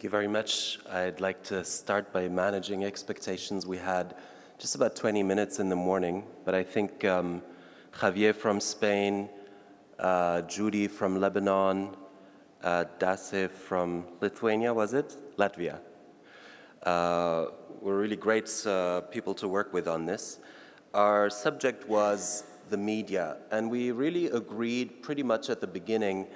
Thank you very much. I'd like to start by managing expectations. We had just about 20 minutes in the morning, but I think um, Javier from Spain, uh, Judy from Lebanon, uh, from Lithuania, was it? Latvia. Uh, we're really great uh, people to work with on this. Our subject was the media, and we really agreed pretty much at the beginning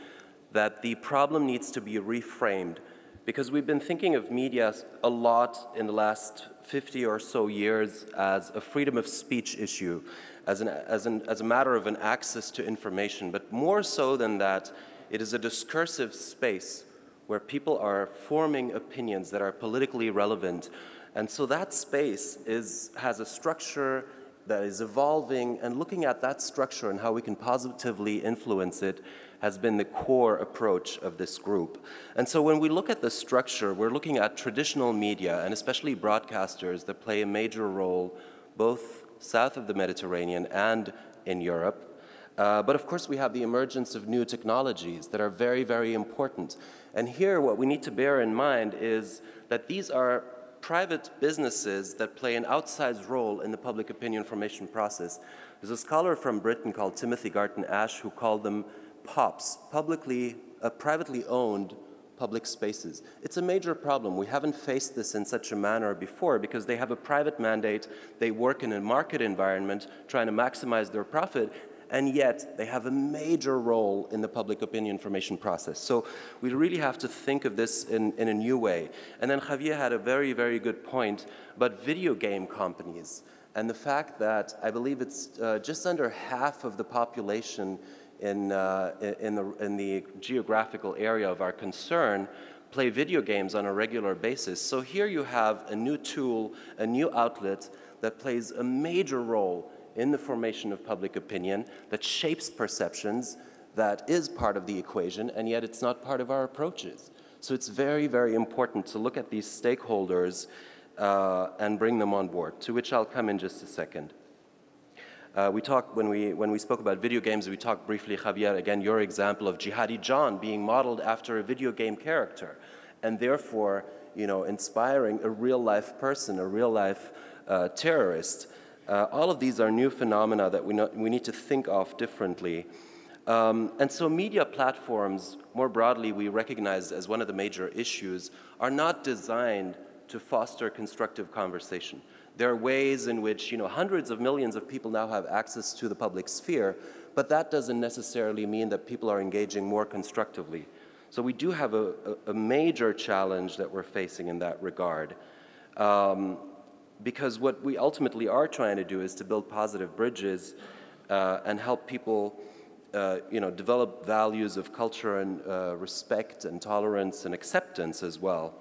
that the problem needs to be reframed because we've been thinking of media a lot in the last 50 or so years as a freedom of speech issue, as, an, as, an, as a matter of an access to information. But more so than that, it is a discursive space where people are forming opinions that are politically relevant. And so that space is, has a structure that is evolving, and looking at that structure and how we can positively influence it has been the core approach of this group. And so when we look at the structure, we're looking at traditional media, and especially broadcasters that play a major role both south of the Mediterranean and in Europe. Uh, but of course, we have the emergence of new technologies that are very, very important. And here, what we need to bear in mind is that these are private businesses that play an outsized role in the public opinion formation process. There's a scholar from Britain called Timothy Garton Ash who called them POPs, publicly, uh, privately owned public spaces. It's a major problem. We haven't faced this in such a manner before because they have a private mandate, they work in a market environment trying to maximize their profit, and yet they have a major role in the public opinion formation process. So we really have to think of this in, in a new way. And then Javier had a very, very good point about video game companies and the fact that I believe it's uh, just under half of the population in, uh, in, the, in the geographical area of our concern play video games on a regular basis. So here you have a new tool, a new outlet that plays a major role in the formation of public opinion, that shapes perceptions, that is part of the equation, and yet it's not part of our approaches. So it's very, very important to look at these stakeholders uh, and bring them on board, to which I'll come in just a second. Uh, we talked, when we, when we spoke about video games, we talked briefly, Javier, again, your example of Jihadi John being modeled after a video game character, and therefore, you know, inspiring a real-life person, a real-life uh, terrorist. Uh, all of these are new phenomena that we, know, we need to think of differently. Um, and so media platforms, more broadly, we recognize as one of the major issues, are not designed to foster constructive conversation. There are ways in which you know, hundreds of millions of people now have access to the public sphere, but that doesn't necessarily mean that people are engaging more constructively. So we do have a, a, a major challenge that we're facing in that regard. Um, because what we ultimately are trying to do is to build positive bridges uh, and help people uh, you know, develop values of culture and uh, respect and tolerance and acceptance as well.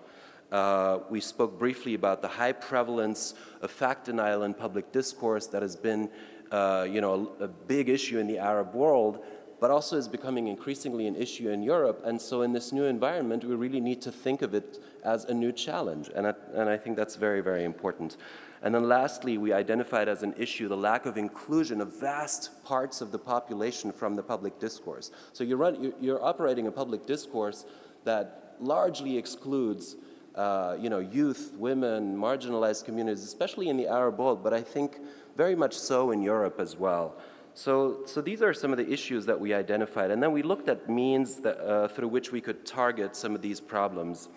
Uh, we spoke briefly about the high prevalence of fact denial in public discourse that has been uh, you know, a, a, big issue in the Arab world, but also is becoming increasingly an issue in Europe. And so in this new environment, we really need to think of it as a new challenge. And I, and I think that's very, very important. And then lastly, we identified as an issue the lack of inclusion of vast parts of the population from the public discourse. So you're, run, you're operating a public discourse that largely excludes uh, you know, youth, women, marginalized communities, especially in the Arab world, but I think very much so in Europe as well. So, so these are some of the issues that we identified. And then we looked at means that, uh, through which we could target some of these problems.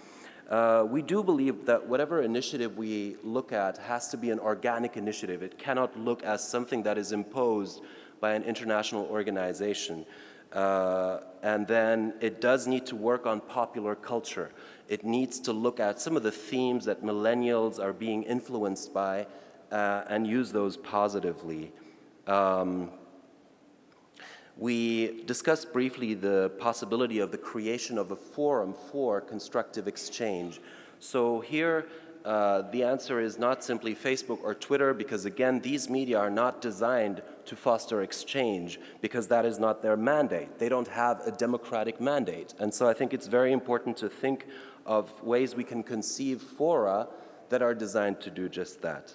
Uh, we do believe that whatever initiative we look at has to be an organic initiative. It cannot look as something that is imposed by an international organization. Uh, and then it does need to work on popular culture. It needs to look at some of the themes that millennials are being influenced by uh, and use those positively. Um, we discussed briefly the possibility of the creation of a forum for constructive exchange. So here, uh, the answer is not simply Facebook or Twitter, because again, these media are not designed to foster exchange, because that is not their mandate. They don't have a democratic mandate. And so I think it's very important to think of ways we can conceive fora that are designed to do just that.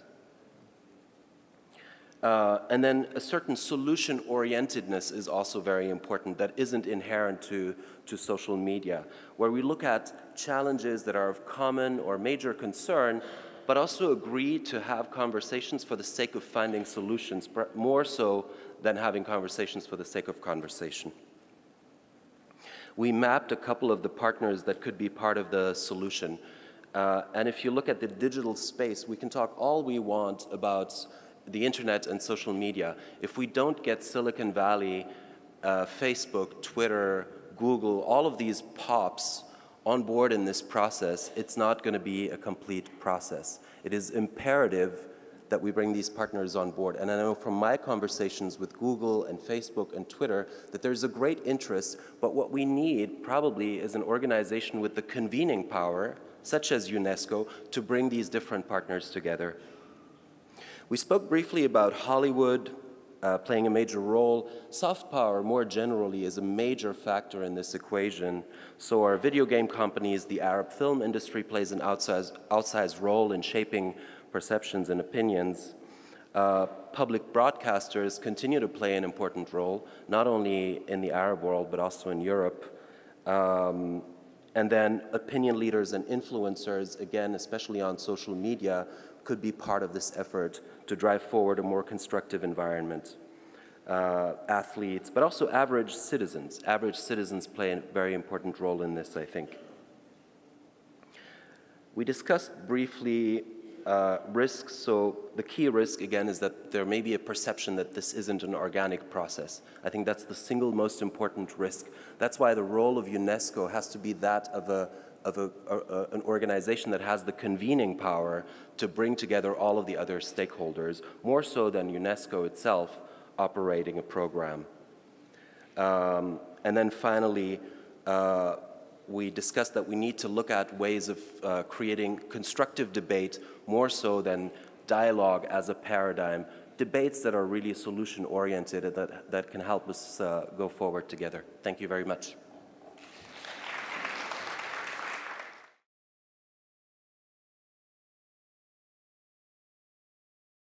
Uh, and then a certain solution orientedness is also very important that isn't inherent to, to social media, where we look at challenges that are of common or major concern, but also agree to have conversations for the sake of finding solutions, more so than having conversations for the sake of conversation. We mapped a couple of the partners that could be part of the solution. Uh, and if you look at the digital space, we can talk all we want about the internet and social media. If we don't get Silicon Valley, uh, Facebook, Twitter, Google, all of these pops on board in this process, it's not going to be a complete process. It is imperative that we bring these partners on board. And I know from my conversations with Google and Facebook and Twitter that there's a great interest, but what we need probably is an organization with the convening power, such as UNESCO, to bring these different partners together we spoke briefly about Hollywood uh, playing a major role. Soft power, more generally, is a major factor in this equation. So our video game companies, the Arab film industry plays an outsized, outsized role in shaping perceptions and opinions. Uh, public broadcasters continue to play an important role, not only in the Arab world, but also in Europe. Um, and then opinion leaders and influencers, again, especially on social media, could be part of this effort to drive forward a more constructive environment. Uh, athletes, but also average citizens. Average citizens play a very important role in this, I think. We discussed briefly uh, risks. So the key risk, again, is that there may be a perception that this isn't an organic process. I think that's the single most important risk. That's why the role of UNESCO has to be that of a of a, a, an organization that has the convening power to bring together all of the other stakeholders, more so than UNESCO itself operating a program. Um, and then finally, uh, we discussed that we need to look at ways of uh, creating constructive debate more so than dialogue as a paradigm, debates that are really solution oriented and that, that can help us uh, go forward together. Thank you very much.